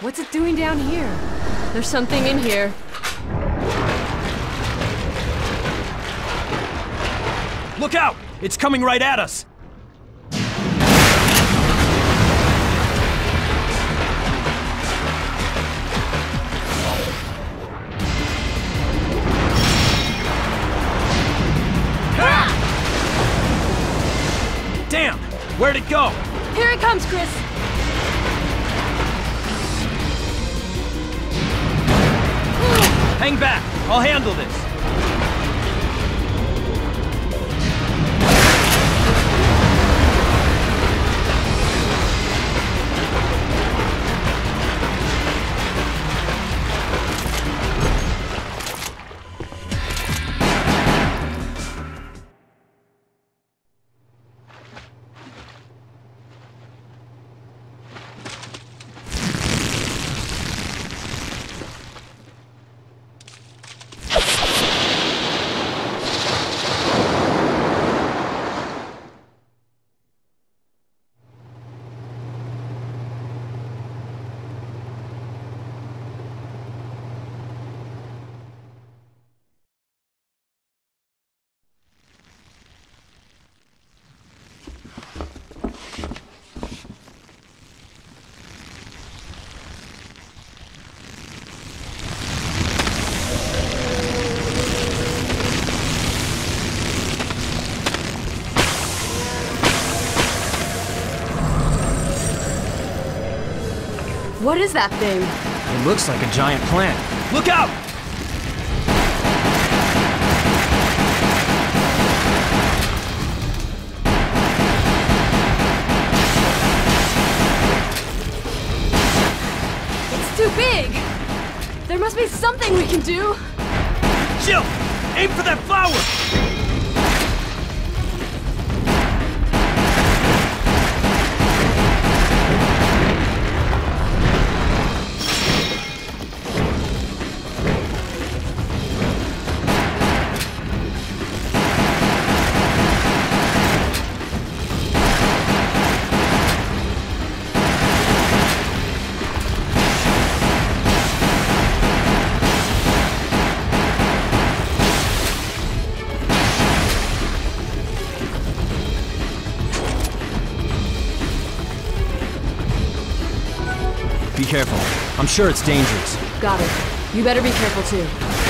What's it doing down here? There's something in here. Look out! It's coming right at us! Damn! Where'd it go? Here it comes, Chris! Hang back! I'll handle this! What is that thing? It looks like a giant plant. Look out! It's too big! There must be something we can do! Jill! Aim for that flower! Be careful. I'm sure it's dangerous. Got it. You better be careful too.